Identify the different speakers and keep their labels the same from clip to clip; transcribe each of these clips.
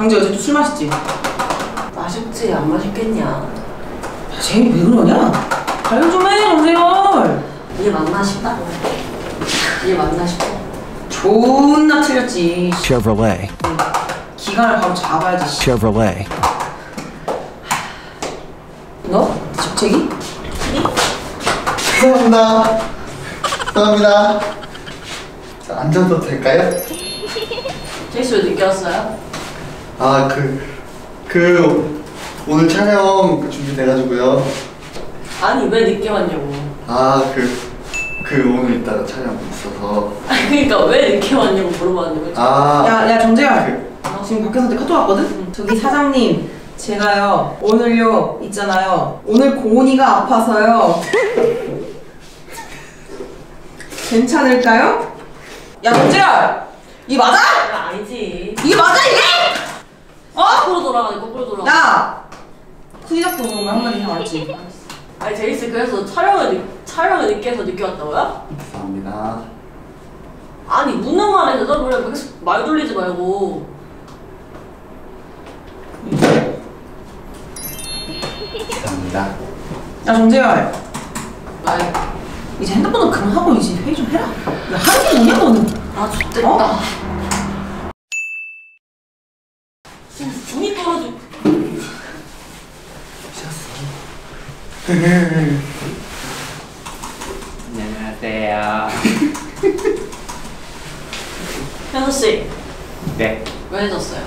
Speaker 1: 강재 어제 또술 마셨지?
Speaker 2: 맛있지 안 맛있겠냐?
Speaker 1: 쟤왜 그러냐? 관리 좀 해, 정세열.
Speaker 2: 이게 맞나 싶다. 이게 맞나 싶어.
Speaker 1: 존나 틀렸지.
Speaker 3: Chevrolet,
Speaker 1: 기간을 바로 잡아야지. 씨.
Speaker 3: Chevrolet,
Speaker 1: 너? 집책이?
Speaker 4: 죄송합니다. 죄송합니다. 자, 앉아도 될까요?
Speaker 2: 제이스 왜 늦게 왔어요?
Speaker 4: 아, 그, 그, 오늘 촬영 그 준비돼가지고요.
Speaker 2: 아니 왜 늦게 왔냐고.
Speaker 4: 아, 그, 그 오늘 이따가 촬영 있어서.
Speaker 2: 그러니까 왜 늦게 왔냐고 물어봤는데.
Speaker 4: 아,
Speaker 1: 야, 야, 정재열.
Speaker 4: 그,
Speaker 1: 지금 박현수한테 카톡 왔거든? 저기 사장님, 제가요, 오늘요, 있잖아요. 오늘 고은이가 아파서요. 괜찮을까요? 야, 정재열! 이 맞아?
Speaker 2: 야, 아니지.
Speaker 1: 이게 맞아, 이게? 어?
Speaker 2: 거꾸로 돌아가 거꾸로 돌아가.
Speaker 1: 야! 크기 잡고 그러면 한마디 해, 알지?
Speaker 2: 아니 제이스 그래서 촬영을 늦, 촬영을 늦게 해서 늦게 왔다고요?
Speaker 4: 죄송합니다.
Speaker 2: 아니 묻는 말에 대답을 해. 계속 말 돌리지 말고.
Speaker 4: 죄송합니다.
Speaker 1: 야, 정재열.
Speaker 2: 말.
Speaker 1: 이제 핸드폰은 그만하고 이제 회의 좀 해라. 야, 하는 게 뭐냐, 너는?
Speaker 2: 아 좋겠다.
Speaker 1: 어?
Speaker 2: 지금 눈이 떨어져.
Speaker 5: 안녕하세요.
Speaker 2: 현우 씨,
Speaker 5: 네.
Speaker 2: 왜 늦었어요?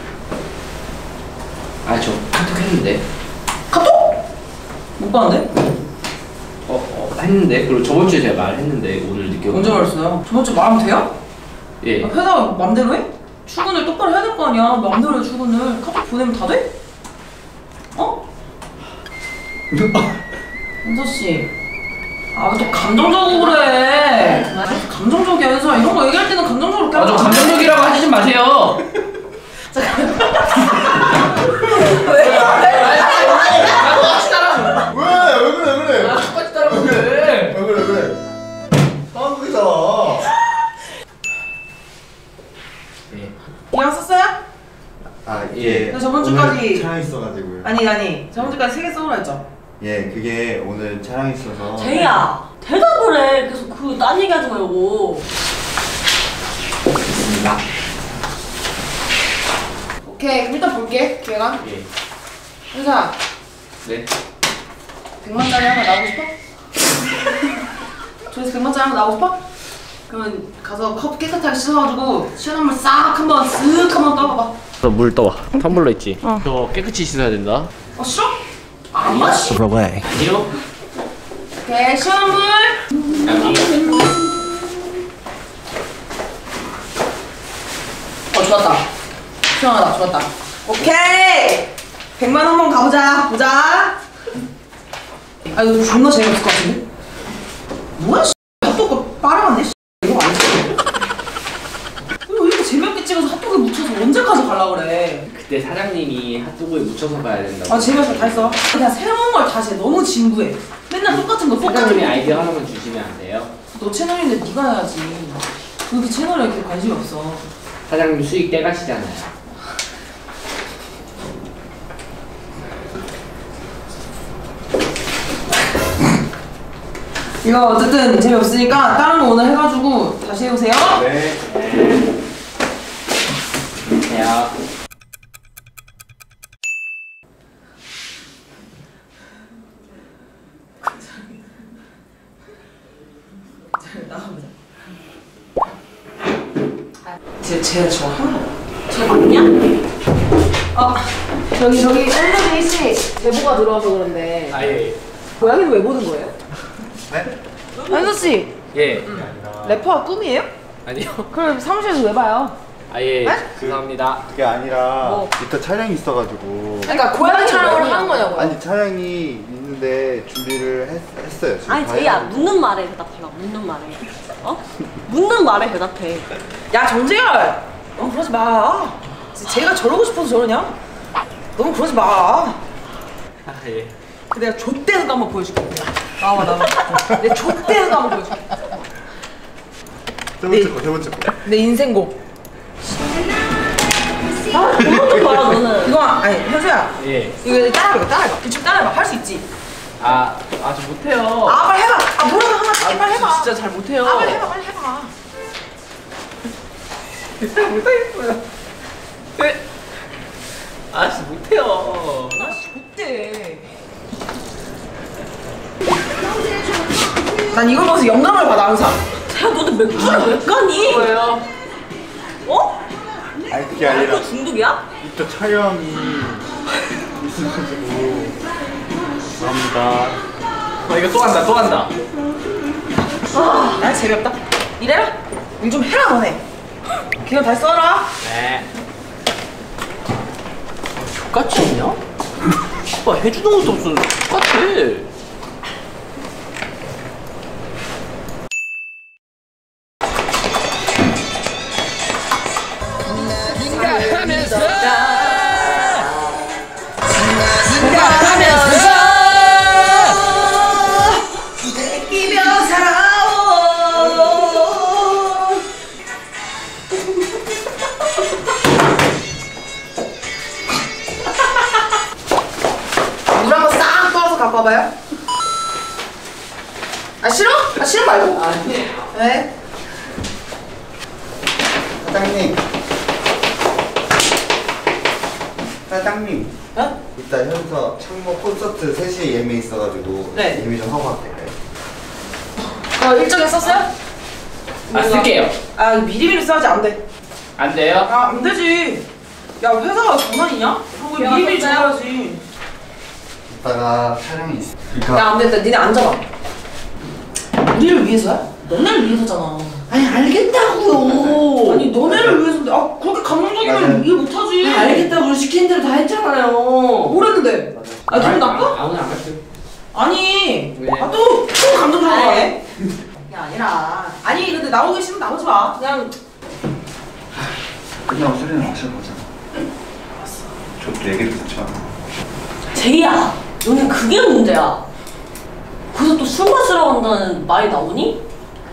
Speaker 5: 아, 저 카톡 했는데.
Speaker 1: 카톡? 못 봤는데?
Speaker 5: 어, 어, 했는데. 그리고 저번 주에 제가 말했는데 오늘 늦게
Speaker 1: 언제 말했어요? 저번 주에 말하면 돼요?
Speaker 5: 예.
Speaker 1: 아, 회사 맘대로 해? 출근을 똑바로 해야 될 거 아니야. 맘대로 해, 출근을. 카톡 보내면 다 돼? 어? 현서 씨. 아, 왜또 감정적으로 그래? 아, 감정적이야, 현서야. 이런 거 얘기할 때는 감정적으로
Speaker 5: 아, 저 감정적이라고 하지 좀 마세요. 똑같이 따라줘.
Speaker 4: 왜? 왜 그래, 왜 그래?
Speaker 5: 아, 똑같이 따라줘. 그래.
Speaker 4: 왜 그래, 왜 그래? 한국이잖아.
Speaker 5: 예.
Speaker 1: 기왕 썼어요?
Speaker 4: 아,
Speaker 5: 예.
Speaker 1: 저번 주까지-
Speaker 4: 촬영 있어가지고요.
Speaker 1: 아니, 아니. 저번 주까지 세개 써오라 했죠?
Speaker 4: 예, 그게 오늘 촬영 있어서.
Speaker 2: 제이야 대답을 해. 계속 그 딴 얘기하지 말고.
Speaker 5: 있습니다.
Speaker 1: 오케이, 그럼 일단 볼게, 기회가.
Speaker 5: 예.
Speaker 1: 현서야,
Speaker 5: 네.
Speaker 1: 100만짜리 하나 나오고 싶어? 조회수 100만짜리 하나 나오고 싶어? 그러면 가서 컵 깨끗하게 씻어가지고 시원한 물 싹 한번 쓱 한번 떠봐봐
Speaker 5: 물 떠와. 텀블러 있지? 저 깨끗이 씻어야 된다.
Speaker 1: 어 싫어? 아니야 씨
Speaker 3: Chevrolet,
Speaker 5: 아니요.
Speaker 1: 오케이 시원한 물 어, 좋았다. 시원하다, 좋았다. 오케이! 100만 한 번 가보자, 보자. 아, 이거 존나 재미없을 것 같은데? 뭐야, 씨. 핫도그 빨아갔네, 씨. 이거 아니지? 이거 이렇게 재미없게 찍어서 핫도그에 묻혀서 언제까지 갈라
Speaker 5: 그때 사장님이 핫도그에 묻혀서 가야 된다고.
Speaker 1: 아, 재미없어, 다 했어. 그냥 새로운 걸 다시 해. 너무 진부해. 맨날 똑같은 거, 똑같은
Speaker 5: 사장님이
Speaker 1: 거.
Speaker 5: 아이디어 하나만 주시면 안 돼요?
Speaker 1: 너 채널인데 네가 해야지. 그렇게 채널에 이렇게 관심이 없어.
Speaker 5: 사장님 수익 떼가시잖아요.
Speaker 1: 이거 어쨌든 재미없으니까 다른 거 오늘 해가지고 다시 해보세요.
Speaker 4: 네.
Speaker 5: 안녕하세요.
Speaker 1: 나가보자. 제, 제, 저 하나.
Speaker 2: 쟤 맞냐?
Speaker 1: 아, 저기, 저기, 셀러데이 씨, 제보가 들어와서 그런데,
Speaker 5: 아, 예.
Speaker 1: 고양이는 왜 보는 거예요?
Speaker 4: 네?
Speaker 1: 현수 씨,
Speaker 5: 예.
Speaker 1: 래퍼가 꿈이에요?
Speaker 5: 아니요.
Speaker 1: 그럼 사무실에서 왜 봐요?
Speaker 5: 아, 예.
Speaker 1: 네?
Speaker 5: 죄송합니다.
Speaker 4: 그게 아니라
Speaker 1: 뭐?
Speaker 4: 이따 촬영이 있어가지고.
Speaker 1: 그러니까 고양이 촬영을 하는 거냐고요?
Speaker 4: 아니 촬영이 있는데 준비를 했, 했어요. 지금
Speaker 2: 아니
Speaker 4: 다
Speaker 2: 제이야
Speaker 4: 해가지고.
Speaker 2: 묻는 말에 대답해라. 묻는 말에. 어? 묻는 말에 대답해.
Speaker 1: 야, 정재열! 너무 그러지 마. 제가 저러고 싶어서 저러냐? 너무 그러지 마.
Speaker 5: 아, 예.
Speaker 1: 내가 좆대는 거 한번 보여줄게. 나와봐, 나와봐. 내 좆대는 거 한번 보여줄게.
Speaker 4: 세 번째 거, 세 번째 거.
Speaker 1: 내 인생곡.
Speaker 2: 아좀 봐라 너는
Speaker 1: 이거 아니 현수야
Speaker 5: 예.
Speaker 1: 이거 따라해봐 따라해봐 좀 따라해봐 할 수 있지
Speaker 5: 아, 아, 저 못해요.
Speaker 1: 아 빨리 해봐 아 뭐라도 하나
Speaker 5: 아,
Speaker 1: 빨리 해봐
Speaker 5: 진짜 잘 못해요.
Speaker 1: 아 빨리 해봐 빨리 해봐
Speaker 5: 못하겠어요. 네. 아, 진짜 못해요.
Speaker 1: 아 씨 못돼 난 이걸 보면서 영감을 받아 항상
Speaker 2: 야 너는 맥주를 왜 까니?
Speaker 5: 뭐예요?
Speaker 2: 어?
Speaker 4: 아니 그게 아니라
Speaker 2: 너 중독이야?
Speaker 4: 이따 촬영이 있어가지고 감사합니다
Speaker 5: 어, 이거 또 한다, 또 한다.
Speaker 1: 아 재미없다 이래라 일 좀 해라 너네 그냥 다시 써라
Speaker 5: 네. 똑같이 했냐? 오빠 해주는 것도 없어. 똑같아.
Speaker 4: 콘서트 3시에 예매 있어가지고
Speaker 1: 네.
Speaker 4: 예매 좀 하고 와도 될까요?
Speaker 1: 어 일정에 썼어요?
Speaker 5: 아, 쓸게요.
Speaker 1: 아 미리미리 써야지 안 돼
Speaker 5: 안 돼요?
Speaker 1: 아 안 되지 야 회사가 장난이냐? 왜
Speaker 2: 야,
Speaker 1: 미리미리
Speaker 2: 진짜요?
Speaker 1: 줘야지
Speaker 4: 이따가 촬영이 있어
Speaker 1: 야
Speaker 4: 그러니까
Speaker 1: 안 됐다 니네 앉아봐 우리를 위해서야? 너네를 위해서잖아
Speaker 5: 아니, 알겠다고요.
Speaker 1: 아니 너네를 위해서인데 아 그렇게 감동적이면
Speaker 4: 맞아요.
Speaker 1: 이해 못하지
Speaker 5: 알겠다고 시키는 대로 다 했잖아요.
Speaker 1: 뭘 했는데? 아 기분 나빠?
Speaker 5: 아, 오늘 안 갔어요.
Speaker 1: 아니
Speaker 5: 왜?
Speaker 1: 아또 또 감동적으로 하네 그게 아니라 아니 근데 나오기 싫으면 나오지 마 그냥
Speaker 4: 끝나고 술이나 마셔보자 알았어 저도 얘기 듣지만
Speaker 2: 제이야 너는 그게 문제야 그래서 또 술 마시러 간다는 말이 나오니?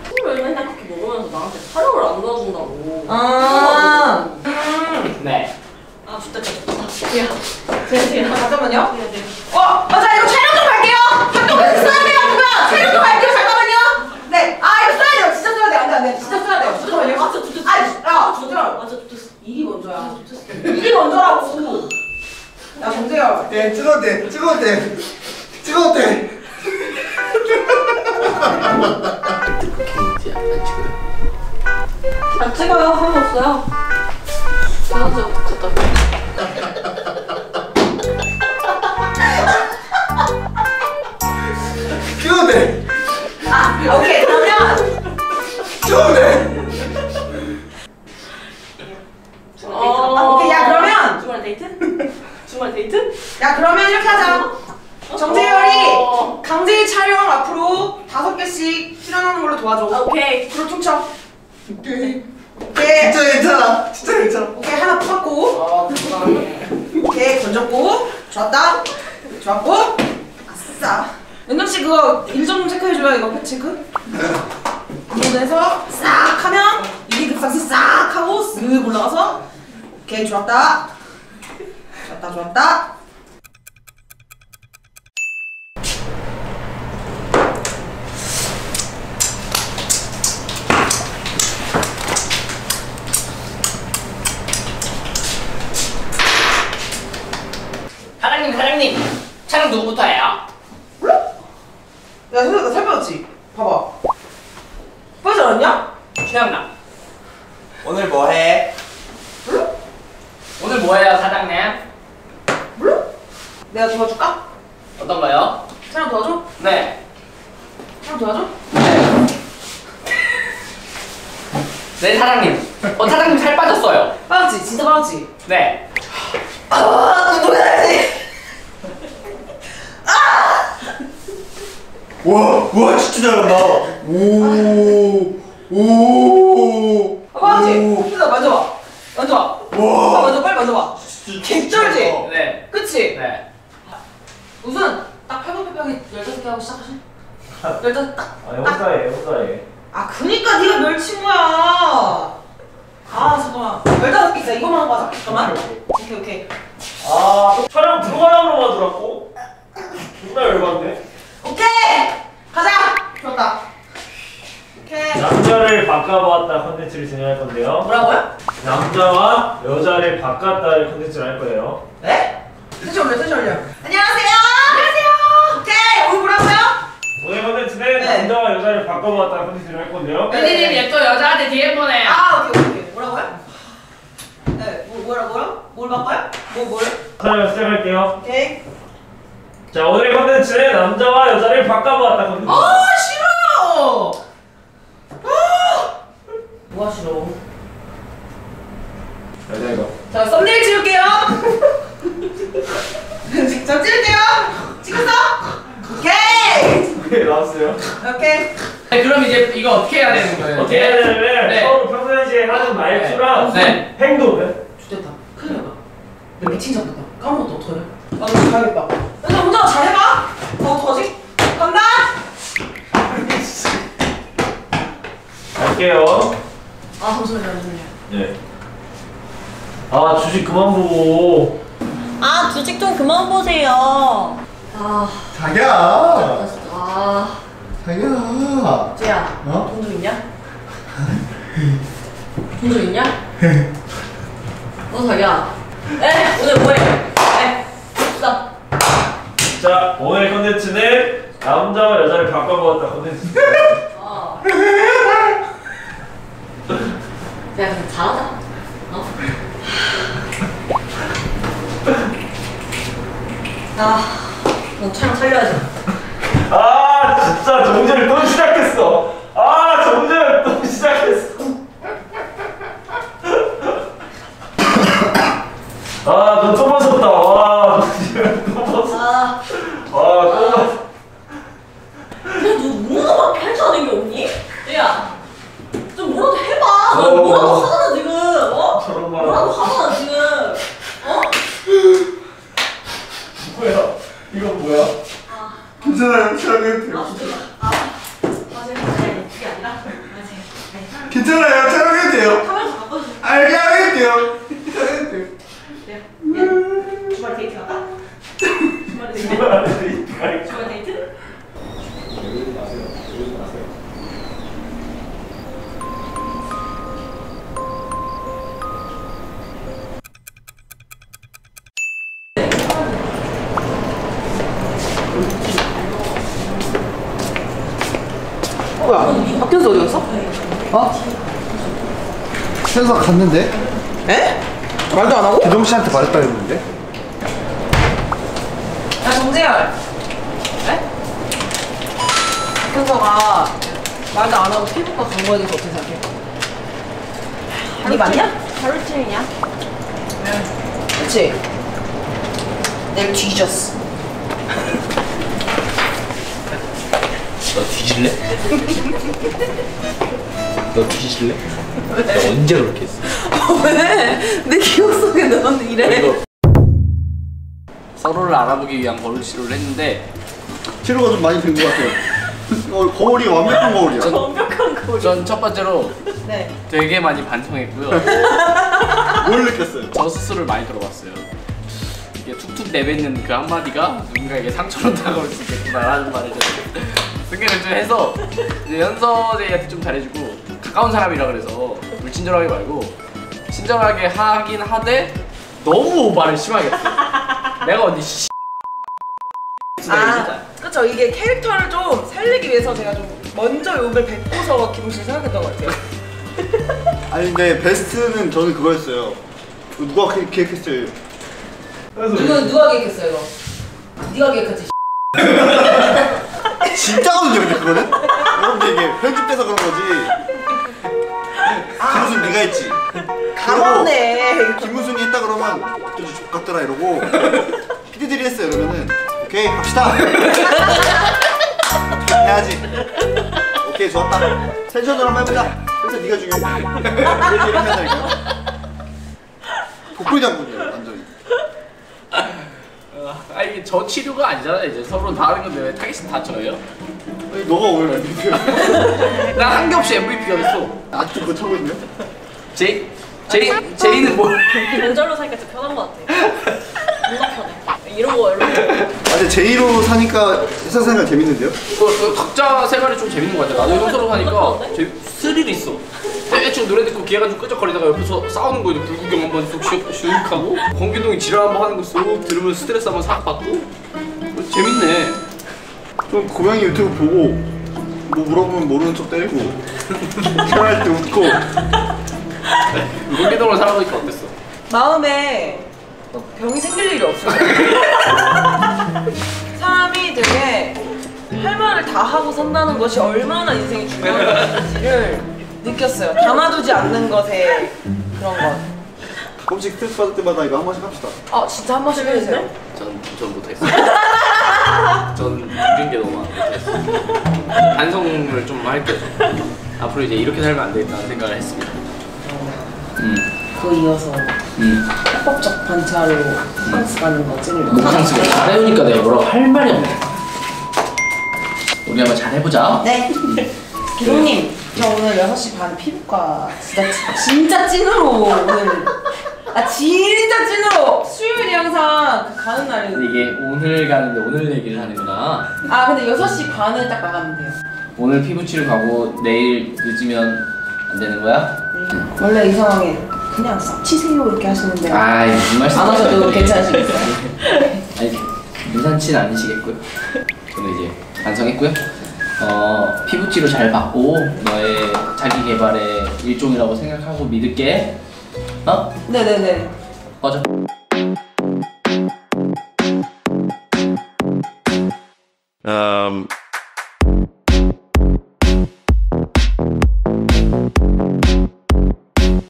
Speaker 2: 술을 맨날 그렇게 먹으면서 나한테 촬영을 안 도와준다고
Speaker 1: 아 음.
Speaker 5: 네.
Speaker 2: 아 진짜
Speaker 1: 잠깐만요. 어 맞아 이거 촬영 좀 갈게요. 학교에서 써야 돼요 누가 촬영 좀 갈게요. 잠깐만요. 네 아 이거 써야 돼요. 진짜 써야 돼요. 안돼 안 돼. 진짜 써야 돼요. 잠깐만요.
Speaker 2: 아
Speaker 1: 야.
Speaker 2: 아 진짜. 좋댔어
Speaker 1: 일이 먼저야.
Speaker 2: 아 좋댔어
Speaker 1: 일이 먼저라고. 야 정재열
Speaker 4: 네 찍어도 돼. 찍어도 돼. 찍어도 돼.
Speaker 5: 개인지 안 찍어요.
Speaker 2: 안 찍어요 상관없어요 주말 데이트?
Speaker 1: 야 그러면 이렇게 하자. 정재열이
Speaker 2: 어.
Speaker 1: 강제일 촬영 앞으로 다섯 개씩 출연하는 걸로 도와줘.
Speaker 2: 오케이.
Speaker 1: 그리고 퉁쳐.
Speaker 4: 오케이.
Speaker 1: 오케이.
Speaker 4: 진짜 괜찮아. 진짜 괜찮아.
Speaker 1: 오케이 하나 풀었고.
Speaker 5: 아.
Speaker 1: 오케이 건졌고. 좋았다. 좋았고. 아싸. 은정씨 그거 일 좀 체크해줘요 이거 팩 체크 이동해서 싹 하면 유리급상승 싹 하고 쓱 올라가서. 오케이 좋았다 좋았다 좋았다
Speaker 5: 사장님, 사장님. 촬영 누구부터 해요?
Speaker 1: 야 선생님 나살 빠졌지? 봐봐 빠지지 않았냐?
Speaker 5: 최영남.
Speaker 4: 오늘 뭐해?
Speaker 1: 몰라?
Speaker 5: 오늘 뭐예요, 사장님?
Speaker 1: 내가 도와줄까?
Speaker 5: 어떤 거요?
Speaker 1: 촬영 도와줘?
Speaker 5: 네.
Speaker 1: 촬영 도와줘?
Speaker 5: 네. 네, 사장님. 어, 사장님 살 빠졌어요.
Speaker 1: 빠졌지? 진짜 빠졌지?
Speaker 5: 네.
Speaker 1: 아 운동해야지
Speaker 4: 와, 와 진짜 잘한다. 오, 오,
Speaker 1: 아, 빠졌지?
Speaker 4: 오.
Speaker 1: 근데 만져봐 만져봐
Speaker 4: 와.
Speaker 1: 아, 만져 빨리 만져봐 개쩔지?
Speaker 5: 네.
Speaker 1: 그치?
Speaker 5: 네.
Speaker 1: 우선 딱 팔굽혀펴기 15개 하고 시작하시 15 딱.
Speaker 3: 아니 혼자해 혼자해
Speaker 1: 아 그니까 네가 멸친구야 아 잠깐만. 열다섯 개 있어. 이거만 하고 하자. 잠깐만. 오케이 오케이.
Speaker 3: 아 촬영 들어가라고 하더라고 존나 열받네
Speaker 1: 오케이. 가자. 좋았다. 오케이.
Speaker 3: 남자를 바꿔보았다 컨텐츠를 진행할 건데요
Speaker 1: 뭐라고요?
Speaker 3: 남자와 여자를 바꿨다를 컨텐츠를 할 거예요
Speaker 1: 네? 다시 올려, 다시 올려. 안녕하세요. 오늘 뭐라고요?
Speaker 3: 오늘 컨텐츠는
Speaker 1: 네.
Speaker 3: 남자와 여자를 바꿔보았다 컨텐츠를 할 건데요
Speaker 1: 네.
Speaker 2: 얘또 여자한테 DM 보내.
Speaker 1: 아, 오케이, 오케이. 뭐라고요? 네, 뭐, 뭐라, 뭐라? 뭘 바꿔요? 뭐, 뭘?
Speaker 3: 촬영 시작할게요
Speaker 1: 오케이.
Speaker 3: 자 오늘의 컨텐츠는 남자와 여자를 바꿔보았다 컨텐츠
Speaker 1: 아, 싫어! 아! 뭐가 싫어?
Speaker 3: 여자 이거
Speaker 1: 자, 썸네일 찍을게요. 자, 찍을게요. 찍었어? 오케이
Speaker 3: 나왔어요
Speaker 1: 오케이.
Speaker 6: 네, 그럼 이제 이거 어떻게 해야 되는 거예요?
Speaker 3: 어떻게 해야 되냐면
Speaker 6: 네.
Speaker 3: 서로 평상시에 하는 말투랑
Speaker 6: 네.
Speaker 3: 행동을
Speaker 1: 좋겠다. 큰일 났다. 나 미친 잡겠다. 까먹었다. 어떡하냐? 나 오늘 가야겠다. 나 혼자 잘 해봐. 어, 어떡하지? 간다!
Speaker 3: 갈게요
Speaker 1: 아, 잠시만요, 잠시만요.
Speaker 3: 네. 아 주식 그만 보고
Speaker 2: 아 주식 좀 그만 보세요. 아,
Speaker 4: 자기야.
Speaker 2: 아,
Speaker 4: 자기야.
Speaker 1: 쟤야,
Speaker 4: 어?
Speaker 1: 돈좀 있냐? 돈 좀 있냐? 너 자기야. 에, 오늘 뭐해? 에, 갑시다.
Speaker 3: 자 오늘 컨텐츠는 남자와 여자를 바꿔보았다 컨텐츠
Speaker 1: 어. 야, 그냥 잘하자. 어? 아, 넌 촬영 살려야지.
Speaker 3: 아 진짜 정재를 또 시작했어 아 정재를 또 시작했어 아너또 벗었다 와또 벗어
Speaker 1: 아,
Speaker 3: 와또 벗어
Speaker 2: 야너 문어밖에 할 줄 아는 게 없니? 야, 좀 뭐라도 해봐. 너
Speaker 3: 어.
Speaker 2: 뭐라도 하잖아 지금. 어?
Speaker 3: 저런 말
Speaker 2: 뭐라도 하잖아 지금. 어?
Speaker 3: 뭐야 이건 뭐야
Speaker 4: 괜찮아요. 촬영해도
Speaker 2: 아
Speaker 4: 돼요.
Speaker 2: 진짜. 아, 아 제가 그게 그게 아니라. 아 제가.
Speaker 4: 괜찮아요. 촬영해도 돼요.
Speaker 2: 카메라 좀 바꿔주세요.
Speaker 4: 알게 하게 돼요. 촬영해도 돼요.
Speaker 1: 야, 주말 데이트 갈까? 주말 데이트? 주말 데이트? 뭐야? 박현수 어디 갔어? 어?
Speaker 4: 현서 갔는데?
Speaker 1: 에? 말도 안 하고?
Speaker 4: 기동 씨한테 말했다 했는데?
Speaker 1: 야 정재열 에? 현서가 말도 안 하고 피부과 간 거에 대해서 어떻게 생각해? 니 맞냐?
Speaker 2: 하루쯤이냐?
Speaker 1: 그치? 내가 뒤졌어
Speaker 5: 너 뒤질래? 너 뒤질래? 너 언제 그렇게 했어?
Speaker 1: 왜? 내 기억 속에 넌 이래
Speaker 5: 서로를 알아보기 위한 거울 치료를 했는데
Speaker 4: 치료가 좀 많이 된 것 같아요. 어, 거울이 완벽한 거울이야.
Speaker 2: 완벽한 거.
Speaker 5: 전첫 번째로
Speaker 1: 네
Speaker 5: 되게 많이 반성했고요.
Speaker 4: 뭘 느꼈어요?
Speaker 5: 저 스스로를 많이 들어봤어요. 이게 툭툭 내뱉는 그 한마디가 누군가에게 상처로 다가올 수 있겠구나라는 말을 좀 생각을 좀 해서 이제 현서제이한테 좀 잘해주고 가까운 사람이라 그래서 불친절하게 말고 친절하게 하긴 하되 너무 오바를 심하게 했어. 내가 언니 씨.
Speaker 1: 아, 그쵸. 이게 캐릭터를 좀 살리기 위해서 제가 좀 먼저 욕을 뱉고서 씨 생각했던 것 같아요.
Speaker 4: 아니 근데 베스트는 저는 그거였어요. 그 누가 기- 기획했어요?
Speaker 1: 누구, 누가 기획했어요, 이거? 네가 기획했지.
Speaker 4: 진짜거든요 근데 그거는? 여러분들 이게 편집돼서 그런 거지. 김우순 네가 했지.
Speaker 1: 가봤네.
Speaker 4: 김우순이 했다 그러면 어쩌지 족같더라 이러고 피디들이 했어요 그러면은 오케이 갑시다 해야지 오케이 좋았다 텐션으로 한번 해보자 그래서 네가 중요해 이렇게 이렇게 한다니까 독불 장군이에요 완전
Speaker 5: 저 치료가 아니잖아 이제 서로 다른 건데 왜 타겟이 다 저예요?
Speaker 4: 아니, 너가 오늘 MVP야
Speaker 5: 난한게 없이 MVP가 됐어.
Speaker 4: 아직도 그거 차고 있네
Speaker 5: 제이 제이 제이는 뭐
Speaker 2: 명절로 사니까 진짜 편한 것 같아. 뭔가 편해. 이런 거 이런 거.
Speaker 4: 아 근데 제이로 사니까 회사 생활 재밌는데요?
Speaker 5: 어, 어, 각자 생활이 좀 재밌는 것 같아. 나도 형서로 사니까 재 스릴 있어. 대충 노래 듣고 기회가 좀 끄적거리다가 옆에서 싸우는 거 이제 불구경 한번 쑥 슉, 슉 하고 권기동이 지랄 한번 하는 거 쑥 들으면 스트레스 한번 싹 받고 어, 재밌네.
Speaker 4: 좀 고양이 유튜브 보고 뭐 물어보면 모르는 척 때리고 생활할 때 웃고
Speaker 5: 권기동을 살아보니까 어땠어?
Speaker 1: 마음에 병이 생길 일이 없어요. 사람이 되게 할 말을 다 하고 산다는 것이 얼마나 인생이 중요한 것인지를 느꼈어요. 담아두지 않는 것에 그런 것.
Speaker 4: 가끔씩 스트레스 받을 때마다 이거 한 번씩 합시다
Speaker 1: 아 진짜 한 번씩 해주세요.
Speaker 5: 전, 전 못했어. 전 웃긴 게 너무 못했어. 반성을 좀 할게요. 앞으로 이제 이렇게 살면 안 되겠다는 생각을 했습니다. 음,
Speaker 1: 그 이어서
Speaker 5: 음.
Speaker 1: 합법적 반차로 호캉스 가는 거 찐을
Speaker 5: 목항수가 잘해오니까 내가 뭐라고 할 말이 없네. 우리 한번 잘 해보자.
Speaker 1: 네. 기동님, 저 오늘 6시 반 피부과 진짜 진짜 찐으로 오늘 아 진짜 찐으로 수요일이 항상 그 가는 날이
Speaker 5: 근데 이게 오늘 가는데 오늘 얘기를 하는구나.
Speaker 1: 아 근데 6시 반에 딱 나가면 돼요.
Speaker 5: 오늘 피부 치료 가고 내일 늦으면 안 되는 거야?
Speaker 1: 원래 이 상황에 그냥 싹 치세요 이렇게 하시는데
Speaker 5: 아이 무슨 말씀?
Speaker 1: 안 하셔도 괜찮으시겠어요?
Speaker 5: 아니 무산치는 아니시겠고요. 저는 이제 반성했고요. 어 피부 치료 잘 받고 너의 자기 개발의 일종이라고 생각하고 믿을게. 어?
Speaker 1: 네네네.
Speaker 5: 꺼져.
Speaker 7: Um,